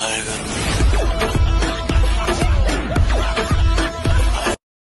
I got